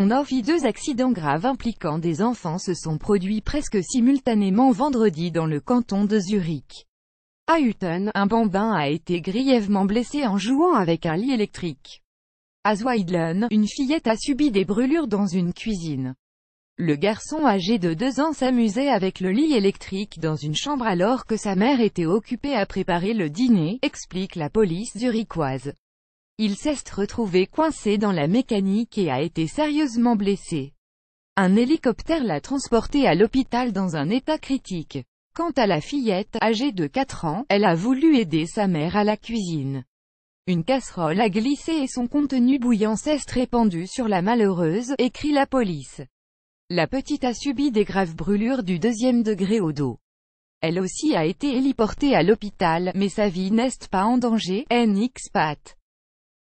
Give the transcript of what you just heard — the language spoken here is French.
On a vu deux accidents graves impliquant des enfants se sont produits presque simultanément vendredi dans le canton de Zurich. À Hütten, un bambin a été grièvement blessé en jouant avec un lit électrique. À Zweidlen, une fillette a subi des brûlures dans une cuisine. Le garçon âgé de deux ans s'amusait avec le lit électrique dans une chambre alors que sa mère était occupée à préparer le dîner, explique la police zurichoise. Il s'est retrouvé coincé dans la mécanique et a été sérieusement blessé. Un hélicoptère l'a transporté à l'hôpital dans un état critique. Quant à la fillette, âgée de 4 ans, elle a voulu aider sa mère à la cuisine. Une casserole a glissé et son contenu bouillant s'est répandu sur la malheureuse, écrit la police. La petite a subi des graves brûlures du deuxième degré au dos. Elle aussi a été héliportée à l'hôpital, mais sa vie n'est pas en danger, NX Pat.